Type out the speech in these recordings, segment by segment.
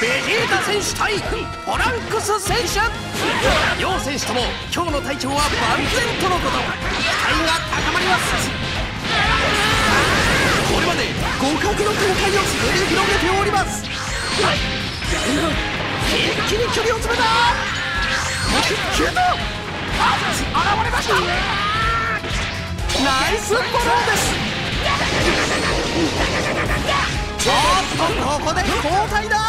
ベジータ選手対ポランクス選手。両選手とも今日の体調は万全とのこと。期待が高まります。これまで互角の展開を繰り広げております。はい。一気に距離を詰めた。消えたあ現れました。ナイスフォローです。ちょっとここで交代だ。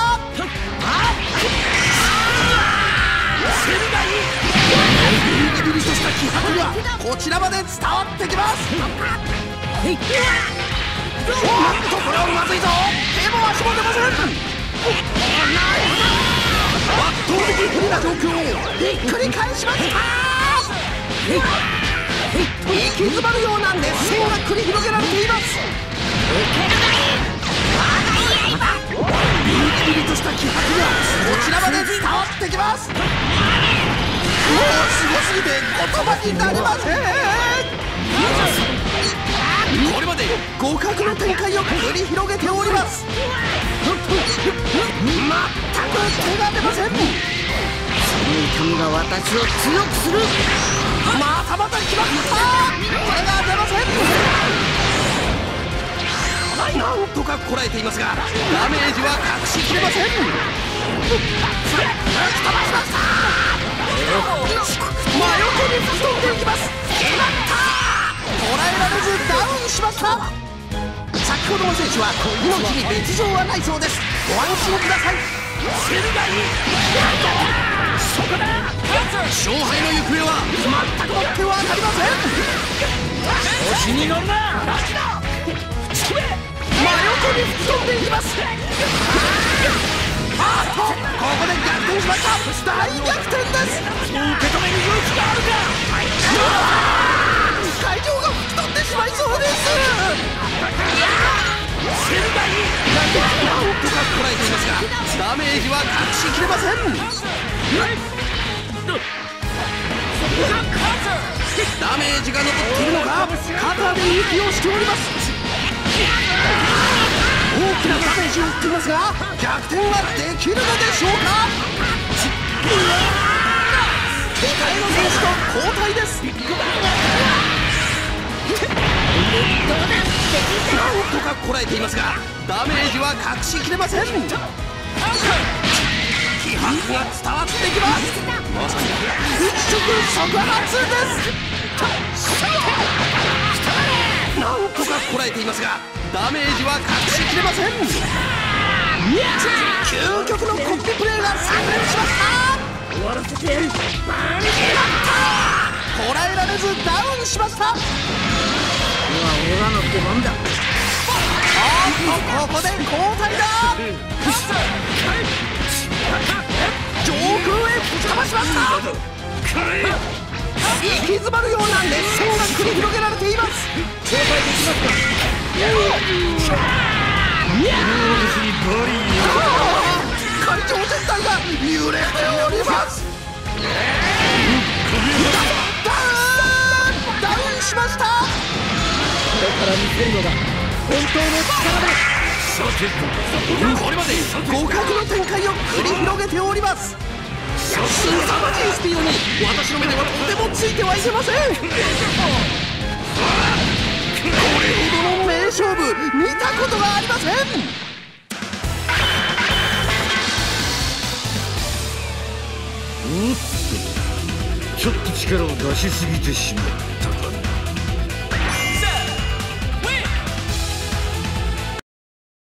気迫がこちらまで伝わってきます。おっとこれはまずいぞ手も足も出ません圧倒的不利な状況をひっくり返しました息詰まるような熱戦が繰り広げられていますぎて言葉になりません。これまで互角の展開を繰り広げております。全く手が出ません。その痛みが私を強くする。またまた決まった手が出ません。なんとかこらえていますがダメージは隠しきれませんずダウンしました。先ほどの選手は命に別状はないそうです。ご安心ください。そこだ！勝敗の行方は全くもってりません。調子に乗るな！真横に吹き飛んでいきます。あっとここで逆転しました。大逆転です。受け止める勇いますがダメージは隠しきれません。ダメージが残っているのか？肩で息をしております。大きなダメージを負っていますが逆転はできるのでしょうか？手替えの選手と交代です。なんとかこらえていますがダメージは隠しきれません。気迫が伝わってきます。まさに一触即発です。なんとかこらえていますがダメージは隠しきれません。究極のコッピプレーが炸裂しました。終わらせてこらえられずダウンしました俺らの出番だ。おっとここで交代だ。上空へ吹き飛ばしました息詰まるような熱戦が繰り広げられています交代できますか会場全体が揺れておりますダウンしましたこれから見せるのが本当の力だこれまで互角の展開を繰り広げております。凄まじいスピードに私の目ではとてもついてはいけません。これほどの名勝負見たことがありません。おっとちょっと力を出しすぎてしまった